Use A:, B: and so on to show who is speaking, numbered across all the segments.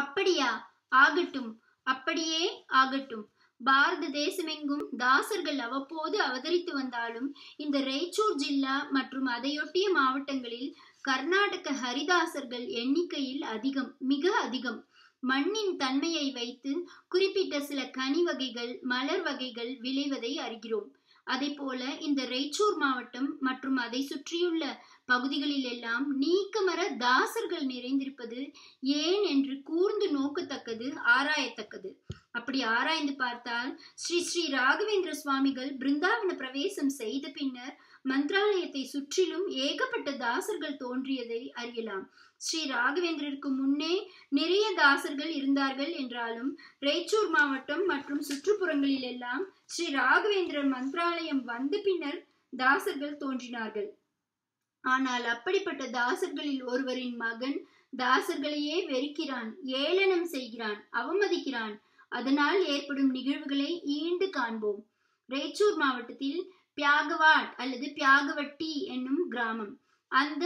A: அப்படியா? ஆகட்டும் அப்படியே ஆகட்டும். பாரத தேசமெங்கும் தாசர்கள் அவ்வப்போது அவதரித்து வந்தாலும் இந்த ரெய்ச்சூர் ஜில்லா மற்றும் அதையொட்டிய மாவட்டங்களில் கர்நாடக ஹரிதாசர்கள் எண்ணிக்கையில் அதிகம் மிக அதிகம். மண்ணின் தன்மையை வைத்து குறிப்பிட்ட சில கனி வகைகள் மலர் வகைகள் விளைவதை அறிகிறோம். அதை போல இந்த ரெய்ச்சூர் மாவட்டம் மற்றும் அதை சுற்றியுள்ள பகுதிகளில் எல்லாம் நீக்கமர தாசர்கள் நிறைந்திருப்பது ஏன் என்று கூர்ந்து நோக்கத்தக்கது ஆராயத்தக்கது. அப்படி ஆராய்ந்து பார்த்தால் ஸ்ரீ ஸ்ரீ ராகவேந்திர சுவாமிகள் பிருந்தாவன பிரவேசம் செய்த பின்னர் மந்திராலயத்தை சுற்றிலும் ஏகப்பட்ட தாசர்கள் தோன்றியதை அறியலாம். ஸ்ரீ ராகவேந்திரருக்கு முன்னே நிறைய தாசர்கள் இருந்தார்கள் என்றாலும் ரெய்ச்சூர் மாவட்டம் மற்றும் சுற்றுப்புறங்களில் எல்லாம் ஸ்ரீ ராகவேந்திரர் மந்திராலயம் வந்த பின்னர் தாசர்கள் தோன்றினார்கள். ஆனால் அப்படிப்பட்ட தாசர்களில் ஒருவரின் மகன் தாசர்களையே வெறுக்கிறான் ஏளனம் செய்கிறான் அவமதிக்கிறான். அதனால் ஏற்படும் நிகழ்வுகளை ஈண்டு காண்போம். ரேச்சூர் மாவட்டத்தில் பியாகவாட் அல்லது பியாகவட்டி என்னும் கிராமம். அந்த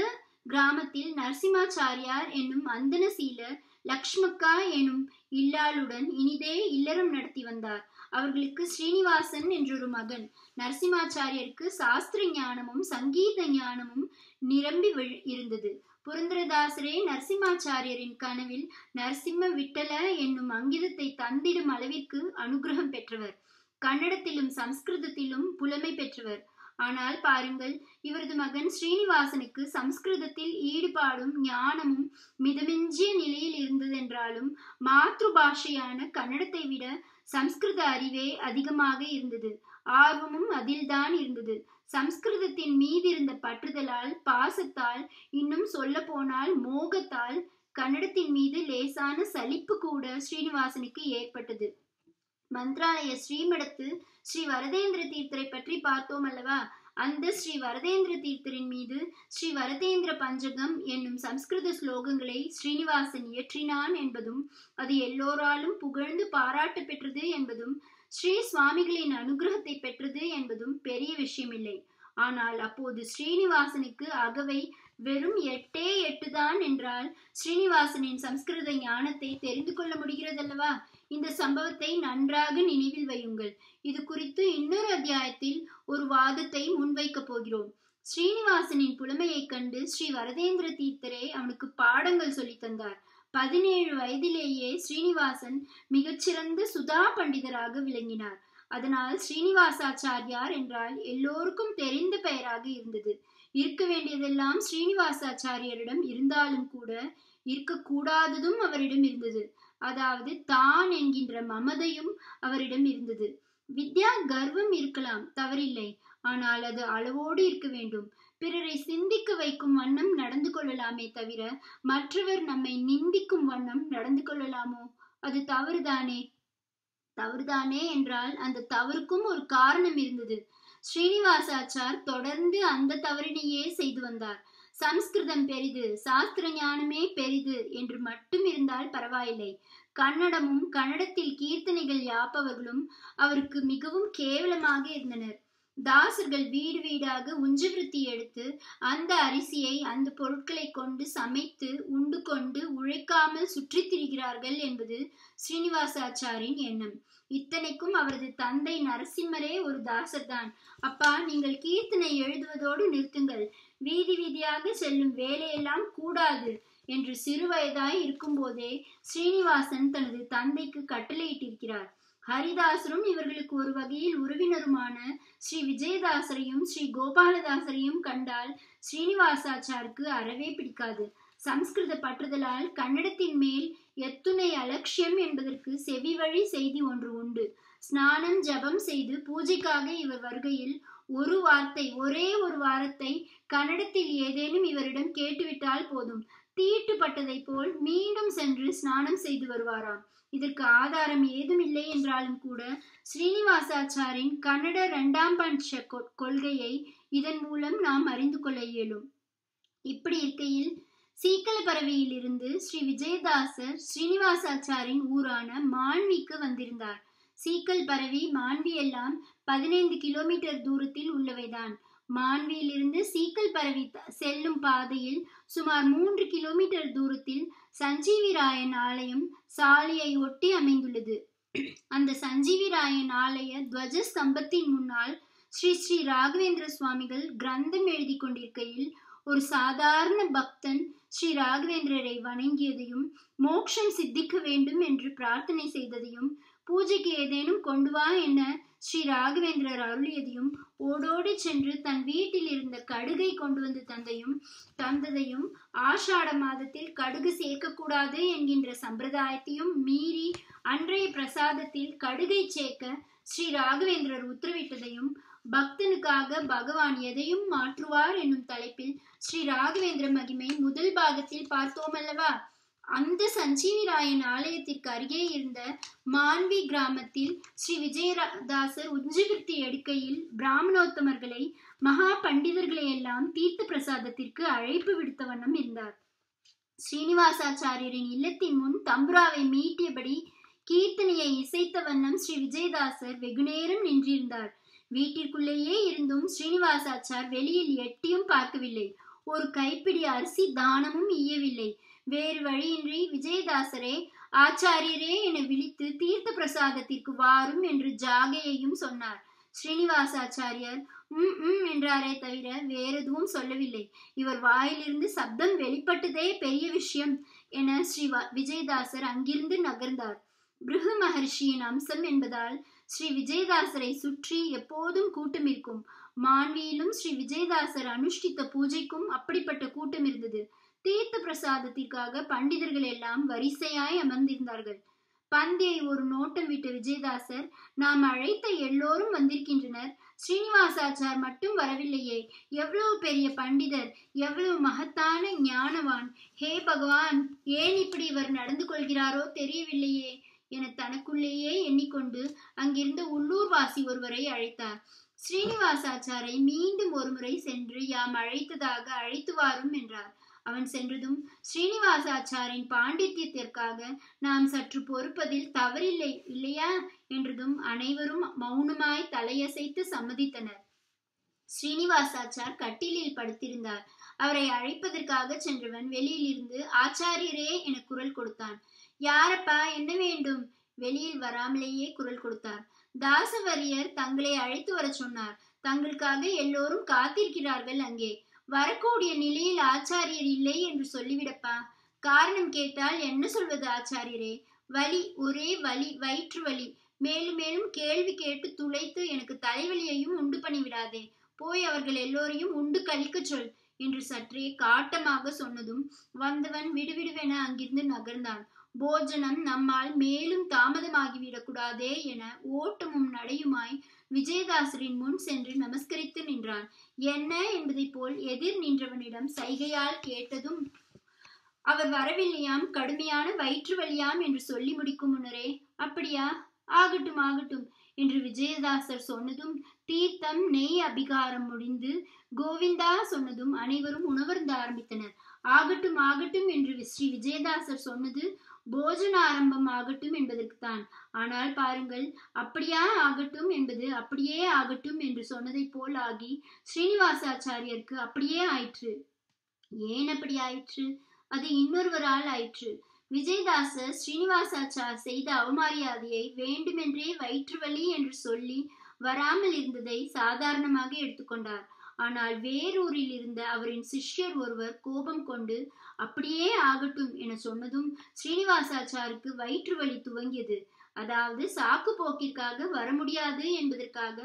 A: கிராமத்தில் நரசிம்மாச்சாரியார் என்னும் அந்தனசீலர் லக்ஷ்மக்கா எனும் இல்லாளுடன் இனிதே இல்லறம் நடத்தி வந்தார். அவர்களுக்கு ஸ்ரீனிவாசன் என்றொரு மகன். நரசிம்மாச்சாரியருக்கு சாஸ்திர ஞானமும் சங்கீத ஞானமும் நிரம்பி இருந்தது. புரந்தரதாசரே நரசிம்மாச்சாரியரின் கனவில் நரசிம்ம விட்டல என்னும் அங்கிதத்தை தந்திடும் அளவிற்கு அனுகிரகம் பெற்றவர். கன்னடத்திலும் சம்ஸ்கிருதத்திலும் புலமை பெற்றவர். ஆனால் பாருங்கள் இவரது மகன் ஸ்ரீனிவாசனுக்கு சம்ஸ்கிருதத்தில் ஈடுபாடும் ஞானமும் மிதமிஞ்சிய நிலையில் இருந்ததென்றாலும் மாத்ரு பாஷையான கன்னடத்தை விட சம்ஸ்கிருத அறிவே அதிகமாக இருந்தது. ஆர்வமும் அதில்தான் இருந்தது. சம்ஸ்கிருதத்தின் மீது இருந்த பற்றுதலால் பாசத்தால் இன்னும் சொல்ல போனால் மோகத்தால் கன்னடத்தின் மீது லேசான சலிப்பு கூட ஸ்ரீனிவாசனுக்கு ஏற்பட்டது. மந்திராலய ஸ்ரீமடத்து ஸ்ரீ வரதேந்திர தீர்த்தரை பற்றி பார்த்தோம் அல்லவா? அந்த ஸ்ரீ வரதேந்திர தீர்த்தரின் மீது ஸ்ரீ வரதேந்திர பஞ்சகம் என்னும் சம்ஸ்கிருத ஸ்லோகங்களை ஸ்ரீனிவாசன் இயற்றினான் என்பதும் அது எல்லோராலும் புகழ்ந்து பாராட்டு பெற்றது என்பதும் ஸ்ரீ சுவாமிகளின் அனுகிரகத்தை பெற்றது என்பதும் பெரிய விஷயமில்லை. ஆனால் அப்போது ஸ்ரீனிவாசனுக்கு அகவை வெறும் எட்டே எட்டுதான் என்றால் ஸ்ரீனிவாசனின் சம்ஸ்கிருத ஞானத்தை தெரிந்து கொள்ள முடிகிறதல்லவா? இந்த சம்பவத்தை நன்றாக நினைவில் வையுங்கள். இது குறித்து இன்னொரு அத்தியாயத்தில் ஒரு வாதத்தை முன்வைக்கப் போகிறோம். ஸ்ரீனிவாசனின் புலமையைக் கண்டு ஸ்ரீ வரதேந்திர தீர்த்தரே அவனுக்கு பாடங்கள் சொல்லி தந்தார். பதினேழு வயதிலேயே ஸ்ரீனிவாசன் மிகச்சிறந்த சுதா பண்டிதராக விளங்கினார். அதனால் ஸ்ரீனிவாசாச்சாரியார் என்றால் எல்லோருக்கும் தெரிந்த பெயராக இருந்தது. இருக்க வேண்டியதெல்லாம் ஸ்ரீனிவாசாச்சாரியரிடம் இருந்தாலும் கூட இருக்கக்கூடாததும் அவரிடம் இருந்தது. அதாவது தான் என்கின்ற மமதையும் அவரிடம் இருந்தது. வித்யா கர்வம் இருக்கலாம் தவறில்லை. ஆனால் அது அளவோடு இருக்க வேண்டும். பிறரை சிந்திக்க வைக்கும் வண்ணம் நடந்து கொள்ளலாமே தவிர மற்றவர் நம்மை நிந்திக்கும் வண்ணம் நடந்து கொள்ளலாமோ? அது தவறுதானே? தவறுதானே என்றால் அந்த தவறுக்கும் ஒரு காரணம் இருந்தது. ஸ்ரீனிவாசாச்சார் தொடர்ந்து அந்த தவறினையே செய்து வந்தார். சம்ஸ்கிருதம் பெரிது சாஸ்திர ஞானமே பெரிது என்று மட்டும் இருந்தால் பரவாயில்லை. கன்னடமும் கன்னடத்தில் கீர்த்தனைகள் யாப்பவர்களும் அவருக்கு மிகவும் கேவலமாக இருந்தனர். தாசர்கள் வீடு வீடாக உஞ்சவிருத்தி எடுத்து அந்த அரிசியை அந்த பொருட்களை கொண்டு சமைத்து உண்டு கொண்டு உழைக்காமல் சுற்றித் திரிகிறார்கள் என்பது ஸ்ரீனிவாசாச்சாரின் எண்ணம். இத்தனைக்கும் அவரது தந்தை நரசிம்மரே ஒரு தாசர்தான். அப்பா நீங்கள் கீர்த்தனை எழுதுவதோடு நிறுத்துங்கள். வீதி வீதியாக செல்லும் வேலையெல்லாம் கூடாது என்று சிறுவயதாய் இருக்கும்போதே ஸ்ரீனிவாசன் தனது தந்தைக்கு கட்டளையிட்டிருக்கிறார். ஹரிதாசரும் இவர்களுக்கு ஒரு வகையில் உறவினருமான ஸ்ரீ விஜயதாசரையும் ஸ்ரீ கோபாலதாசரையும் கண்டால் ஸ்ரீனிவாசாச்சாருக்கு அறவே பிடிக்காது. சம்ஸ்கிருத பற்றுதலால் கன்னடத்தின் மேல் எத்துணை அலட்சியம் என்பதற்கு செவி வழி செய்தி ஒன்று உண்டு. ஸ்நானம் ஜபம் செய்து பூஜைக்காக இவர் வருகையில் ஒரு வார்த்தை ஒரே ஒரு வாரத்தை கன்னடத்தில் ஏதேனும் இவரிடம் கேட்டுவிட்டால் போதும். தீட்டுப்பட்டதை போல் மீண்டும் சென்று ஸ்நானம் செய்து வருவாராம். இதற்கு ஆதாரம் ஏதும் இல்லை என்றாலும் கூட ஸ்ரீனிவாசாச்சாரின் கன்னட இரண்டாம் பட்ச கொள்கையை இதன் மூலம் நாம் அறிந்து கொள்ள இயலும். இப்படி இருக்கையில் சீக்கல பறவையிலிருந்து ஸ்ரீ விஜயதாசர் ஸ்ரீனிவாசாச்சாரின் ஊரான மாண்விக்கு வந்திருந்தார். சீக்கள் பரவி மாண்வி எல்லாம் பதினைந்து கிலோமீட்டர் தூரத்தில் உள்ளவைதான். மாண்வியிலிருந்து சீக்கல் பரவி செல்லும் பாதையில் சுமார் மூன்று கிலோமீட்டர் தூரத்தில் சஞ்சீவிராயன் ஆலயம் சாலையை ஒட்டி அமைந்துள்ளது. அந்த சஞ்சீவிராயன் ஆலய துவஜ ஸ்தம்பத்தின் முன்னால் ஸ்ரீ ஸ்ரீ ராகவேந்திர சுவாமிகள் கிரந்தம் எழுதி கொண்டிருக்கையில் ஒரு சாதாரண பக்தன் ஸ்ரீ ராகவேந்திரரை வணங்கியதையும் மோட்சம் சித்திக்க வேண்டும் என்று பிரார்த்தனை செய்ததையும் பூஜைக்கு ஏதேனும் கொண்டு வா என ஸ்ரீ ராகவேந்திரர் அருளியதையும் ஓடோடி சென்று தன் வீட்டில் இருந்த கடுகை கொண்டு வந்து தந்தையும் தந்ததையும் ஆஷாட மாதத்தில் கடுகு சேர்க்கக்கூடாது என்கின்ற சம்பிரதாயத்தையும் மீறி அன்றைய பிரசாதத்தில் கடுகை சேர்க்க ஸ்ரீ ராகவேந்திரர் உத்தரவிட்டதையும் பக்தனுக்காக பகவான் எதையும் மாற்றுவார் என்னும் தலைப்பில் ஸ்ரீ ராகவேந்திர மகிமை முதல் பாகத்தில் பார்த்தோமல்லவா? அந்த சஞ்சீவிராயன் ஆலயத்திற்கு அருகே இருந்த மான்வி கிராமத்தில் ஸ்ரீ விஜயதாசர் உஞ்சவிருத்தி எடுக்கையில் பிராமணோத்தமர்களை மகா பண்டிதர்களை எல்லாம் தீர்த்த பிரசாதத்திற்கு அழைப்பு விடுத்த வண்ணம் இருந்தார். ஸ்ரீனிவாசாச்சாரியரின் இல்லத்தின் முன் தம்புராவை மீட்டியபடி கீர்த்தனையை இசைத்த வண்ணம் ஸ்ரீ விஜயதாசர் வெகுநேரம் நின்றிருந்தார். வீட்டிற்குள்ளேயே இருந்தும் ஸ்ரீனிவாசாச்சார் வெளியில் எட்டியும் பார்க்கவில்லை. ஒரு கைப்பிடி அரிசி தானமும் ஈயவில்லை வேறு வழியின்றி விஜயதாசரே ஆச்சாரியரே என விழித்து தீர்த்த பிரசாதத்திற்கு வாரும் என்று ஜாகையையும் சொன்னார். ஸ்ரீனிவாசாச்சாரியர் உம் உம் என்றாரே தவிர வேற எதுவும் சொல்லவில்லை. இவர் வாயிலிருந்து சப்தம் வெளிப்பட்டதே பெரிய விஷயம் என ஸ்ரீ விஜயதாசர் அங்கிருந்து நகர்ந்தார். பிருகு மகர்ஷியின் அம்சம் என்பதால் ஸ்ரீ விஜயதாசரை சுற்றி எப்போதும் கூட்டம் இருக்கும். மான்வியிலும் ஸ்ரீ விஜயதாசர் அனுஷ்டித்த பூஜைக்கும் அப்படிப்பட்ட கூட்டம் இருந்தது. தீர்த்த பிரசாதத்திற்காக பண்டிதர்கள் எல்லாம் வரிசையாய் அமர்ந்திருந்தார்கள். பந்தியை ஒரு நோட்டம் விட்ட விஜயதாசர் நாம் அழைத்த எல்லோரும் வந்திருக்கின்றனர். ஸ்ரீனிவாசாச்சார் மட்டும் வரவில்லையே. எவ்வளவு பெரிய பண்டிதர் எவ்வளவு மகத்தான ஞானவான். ஹே பகவான் ஏன் இப்படி இவர் நடந்து கொள்கிறாரோ தெரியவில்லையே என தனக்குள்ளேயே எண்ணிக்கொண்டு அங்கிருந்த உள்ளூர்வாசி ஒருவரை அழைத்தார். ஸ்ரீனிவாசாச்சாரை மீண்டும் ஒருமுறை சென்று யாம் அழைத்ததாக அழைத்து வாரும் என்றார். அவன் சென்றதும் ஸ்ரீனிவாசாச்சாரின் பாண்டித்யத்திற்காக நாம் சற்று பொறுப்பதில் தவறில்லை இல்லையா? என்றதும் அனைவரும் மௌனமாய் தலையசைத்து சம்மதித்தனர். ஸ்ரீனிவாசாச்சார் கட்டிலில் படுத்திருந்தார். அவரை அழைப்பதற்காக சென்றவன் வெளியில் இருந்து ஆச்சாரியரே என குரல் கொடுத்தான். யாரப்பா என்ன வேண்டும்? வெளியில் வராமலேயே குரல் கொடுத்தார். தாசவரியர் தங்களை அழைத்து வர சொன்னார். தங்களுக்காக எல்லோரும் காத்திருக்கிறார்கள் அங்கே. வரக்கூடிய நிலையில் ஆச்சாரியர் இல்லை என்று சொல்லிவிடப்பா. காரணம் கேட்டால் என்ன சொல்வது ஆச்சாரியரே? வலி ஒரே வலி வயிற்று வலி. மேலும் மேலும் கேள்வி கேட்டு துளைத்து எனக்கு தலைவலியையும் உண்டு பண்ணிவிடாதே. போய் அவர்கள் எல்லோரையும் உண்டு கழிக்க சொல் என்று சற்றே காட்டமாக சொன்னதும் வந்தவன் விடுவிடுவென அங்கிருந்து நகர்ந்தான். போஜனம் நம்மால் மேலும் தாமதமாகிவிடக்கூடாதே என ஓட்டமும் நடையுமாய் விஜயதாசரின் முன் சென்று நமஸ்கரித்து நின்றான். என்ன என்பதை போல் எதிர் நின்றவனிடம் சைகையால் கேட்டதும் அவர் வரவில்லையாம் கடுமையான வயிற்று வலியாம் என்று சொல்லி முடிக்கும் முன்னரே அப்படியா? ஆகட்டும் ஆகட்டும் என்று விஜயதாசர் சொன்னதும் தீர்த்தம் நெய் அபிகாரம் முடிந்து கோவிந்தா சொன்னதும் அனைவரும் உணவருந்த ஆரம்பித்தனர். ஆகட்டும் ஆகட்டும் என்று ஸ்ரீ விஜயதாசர் சொன்னது போஜன ஆரம்பம் ஆகட்டும் என்பதற்குத்தான் ஆனால் பாருங்கள் அப்படியா ஆகட்டும் என்பது அப்படியே ஆகட்டும் என்று சொன்னதைப் போல் ஆகி ஸ்ரீனிவாசாச்சாரியருக்கு அப்படியே ஆயிற்று. ஏன் அப்படி ஆயிற்று? அது இன்னொருவரால் ஆயிற்று. விஜயதாசர் ஸ்ரீனிவாசாச்சார் செய்த அவமரியாதையை வேண்டுமென்றே வயிற்று வலி என்று சொல்லி வராமல் இருந்ததை சாதாரணமாக எடுத்துக்கொண்டார். ஆனால் வேறூரில் இருந்த அவரின் சிஷ்யர் ஒருவர் கோபம் கொண்டு அப்படியே ஆகட்டும் என சொன்னதும் ஸ்ரீனிவாசாச்சாருக்கு வயிற்று வலி துவங்கியது. அதாவது சாக்கு போக்கிற்காக வர முடியாது என்பதற்காக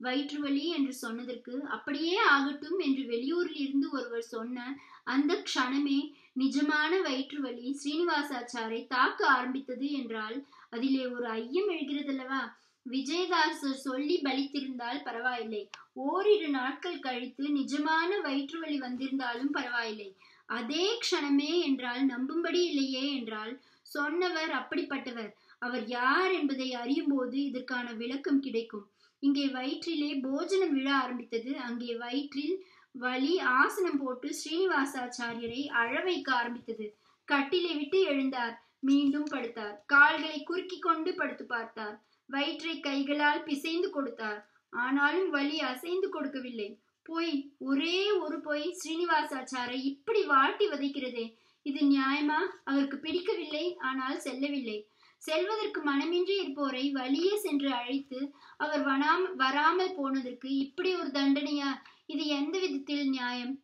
A: வயிற்று வலி என்று சொன்னதற்கு அப்படியே ஆகட்டும் என்று வெளியூரில் இருந்து ஒருவர் சொன்ன அந்த க்ஷணமே நிஜமான வயிற்று வலி ஸ்ரீனிவாசாச்சாரை தாக்க ஆரம்பித்தது என்றால் அதிலே ஒரு ஐயம் எழுகிறதல்லவா? விஜயதாசர் சொல்லி பலித்திருந்தால் பரவாயில்லை. ஓரிரு நாட்கள் கழித்து நிஜமான வயிற்று வலி வந்திருந்தாலும் பரவாயில்லை. அதே க்ஷணமே என்றால் நம்பும்படி இல்லையே என்றால் சொன்னவர் அப்படிப்பட்டவர். அவர் யார் என்பதை அறியும் போது இதற்கான விளக்கம் கிடைக்கும். இங்கே வயிற்றிலே போஜனம் விழ ஆரம்பித்தது. அங்கே வயிற்றில் வலி ஆசனம் போட்டு ஸ்ரீனிவாசாச்சாரியரை அழவைக்க ஆரம்பித்தது. கட்டிலை விட்டு எழுந்தார். மீண்டும் படுத்தார். கால்களை குறுக்கி கொண்டு படுத்து பார்த்தார். வயிற்றை கைகளால் பிசைந்து கொடுத்தார். ஆனாலும் வலி அசைந்து கொடுக்கவில்லை. போய் ஒரே ஒரு பொய் ஸ்ரீனிவாசாச்சாரை இப்படி வாட்டி வதைக்கிறதே இது நியாயமா? அவருக்கு பிடிக்கவில்லை ஆனால் செல்லவில்லை. செல்வதற்கு மனமின்றி இருப்போரை வழியே சென்று அழைத்து அவர் வனாம் வராமல் போனதற்கு இப்படி ஒரு தண்டனையா? இது எந்த விதத்தில் நியாயம்?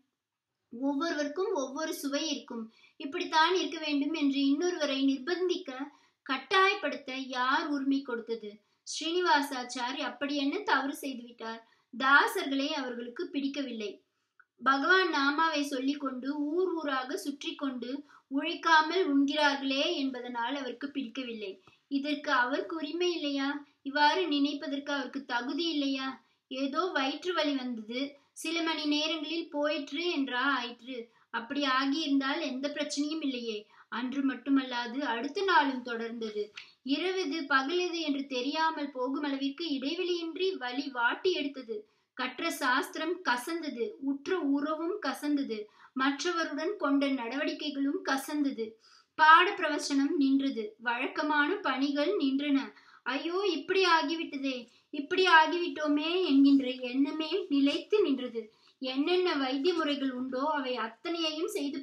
A: ஒவ்வொருவருக்கும் ஒவ்வொரு சுவை இருக்கும். இப்படித்தான் இருக்க வேண்டும் என்று இன்னொருவரை நிர்பந்திக்க கட்டாயப்படுத்த யார் உரிமை கொடுத்தது? ஸ்ரீனிவாசாச்சாரி அப்படி என்ன தவறு செய்துவிட்டார் தாசர்களை அவர்களுக்கு பிடிக்கவில்லை. பகவான் நாமாவை சொல்லிக்கொண்டு ஊர் ஊராக சுற்றி கொண்டு உழைக்காமல் உண்கிறார்களே என்பதனால் அவருக்கு பிடிக்கவில்லை. இதற்கு அவருக்கு உரிமை இல்லையா? இவ்வாறு நினைப்பதற்கு அவருக்கு தகுதி இல்லையா? ஏதோ வயிற்று வலி வந்தது. சில மணி நேரங்களில் போயிற்று என்றா ஆயிற்று. அப்படி ஆகியிருந்தால் எந்த பிரச்சனையும் இல்லையே. அன்று மட்டுமல்லாது அடுத்த நாளும் தொடர்ந்தது. இரவுது பகலது என்று தெரியாமல் போகும் அளவிற்கு இடைவெளியின்றி வழி வாட்டி எடுத்தது. கற்ற சாஸ்திரம் கசந்தது. உற்ற உறவும் கசந்தது. மற்றவருடன் கொண்ட நடவடிக்கைகளும் கசந்தது. பாட பிரவச்சனம் நின்றது. வழக்கமான பணிகள் நின்றன. ஐயோ இப்படி ஆகிவிட்டதே. இப்படி ஆகிவிட்டோமே என்கின்ற எண்ணமே நிலைத்து நின்றது. என்னென்ன வைத்திய முறைகள் உண்டோ அவை அத்தனையையும் செய்து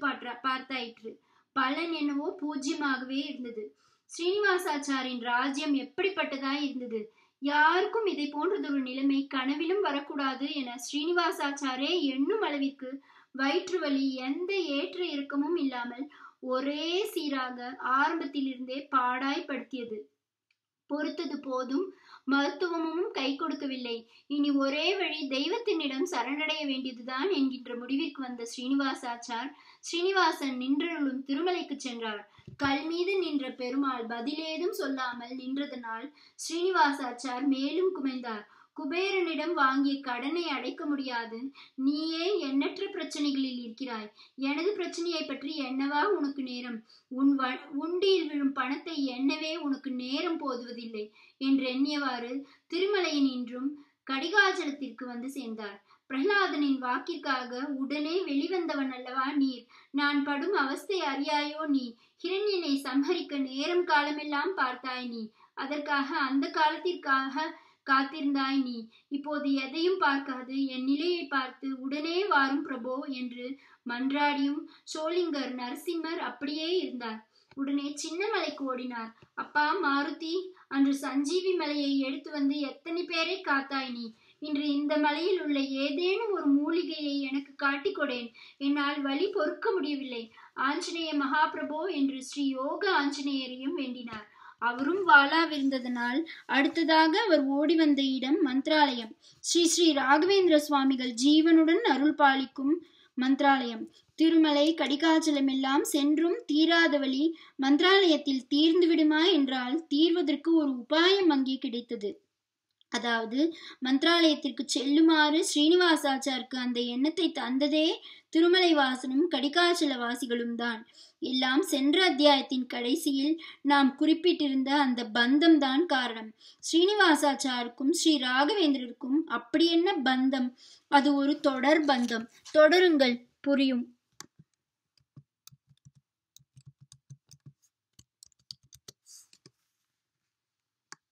A: பார்த்தாயிற்று. பலன் என்னவோ பூஜ்யமாகவே இருந்தது. ஸ்ரீனிவாசாச்சாரின் ராஜ்யம் எப்படிப்பட்டதாய் இருந்தது? யாருக்கும் இதை போன்றதொரு நிலைமை கனவிலும் வரக்கூடாது என ஸ்ரீனிவாசாச்சாரே எண்ணும் அளவிற்கு வயிற்று வலி எந்த ஏற்ற இறக்கமும் இல்லாமல் ஒரே சீராக ஆரம்பத்திலிருந்தே பாடாய்படுத்தியது பொறுத்தது போதும். மருத்துவமும் கை கொடுக்கவில்லை. இனி ஒரே வழி தெய்வத்தினிடம் சரணடைய வேண்டியதுதான் என்கின்ற முடிவிற்கு வந்த ஸ்ரீனிவாசாச்சார் ஸ்ரீனிவாசன் நின்றருளும் திருமலைக்கு சென்றார். கல் மீது நின்ற பெருமாள் பதிலேதும் சொல்லாமல் நின்றதனால் ஸ்ரீனிவாசாச்சார் மேலும் குமைந்தார். குபேரனிடம் வாங்கிய கடனை அடைக்க முடியாது. நீயே எண்ணற்ற பிரச்சனைகளில் இருக்கிறாய். எனது பிரச்சனையை பற்றி என்னவா உனக்கு நேரம்? உன் வ உண்டியில் விழும் பணத்தை எண்ணவே உனக்கு நேரம் போதுவதில்லை என்று எண்ணியவாறு திருமலையின் இன்றும் கடிகாச்சலத்திற்கு வந்து சேர்ந்தார். பிரகலாதனின் வாக்கிற்காக உடனே வெளிவந்தவன் அல்லவா நீர்? நான் படும் அவஸ்தை அறியாயோ நீ? ஹிரண்யனை சம்ஹரிக்க நேரம் காலமெல்லாம் பார்த்தாய் நீ. அதற்காக அந்த காலத்திற்காக காத்திருந்தாய் நீ. இப்போது எதையும் பார்க்காது. என் நிலையை பார்த்து உடனே வாரும் பிரபோ என்று மன்றாடியும் சோளிங்கர் நரசிம்மர் அப்படியே இருந்தார். உடனே சின்ன மலைக்கு ஓடினார். அப்பா மாருதி அன்று சஞ்சீவி மலையை எடுத்து வந்து எத்தனை பேரை காத்தாய் நீ? இன்று இந்த மலையில் உள்ள ஏதேனும் ஒரு மூலிகையை எனக்கு காட்டிக் கொடேன். என்னால் வழி பொறுக்க முடியவில்லை. ஆஞ்சநேய மகாபிரபோ என்று ஸ்ரீ யோக ஆஞ்சநேயரையும் வேண்டினார். அவரும் வாளாவிருந்ததனால் அடுத்ததாக அவர் ஓடி வந்த இடம் மந்திராலயம். ஸ்ரீ ஸ்ரீ ராகவேந்திர சுவாமிகள் ஜீவனுடன் அருள் பாலிக்கும் மந்திராலயம். திருமலை கடிகாச்சலம் எல்லாம் சென்றும் தீராத வழி மந்திராலயத்தில் தீர்ந்து விடுமா என்றால் தீர்வதற்கு ஒரு உபாயம் அங்கே கிடைத்தது. அதாவது மந்திராலயத்திற்கு செல்லுமாறு ஸ்ரீனிவாசாச்சாருக்கு அந்த எண்ணத்தை தந்ததே திருமலை வாசனும் கடிகாச்சல வாசிகளும் தான். எல்லாம் சென்ற அத்தியாயத்தின் கடைசியில் நாம் குறிப்பிட்டிருந்த அந்த பந்தம் தான் காரணம். ஸ்ரீனிவாசாச்சாருக்கும் ஸ்ரீ ராகவேந்திரருக்கும் அப்படி என்ன பந்தம்? அது ஒரு தொடர் பந்தம். தொடருங்கள் புரியும்.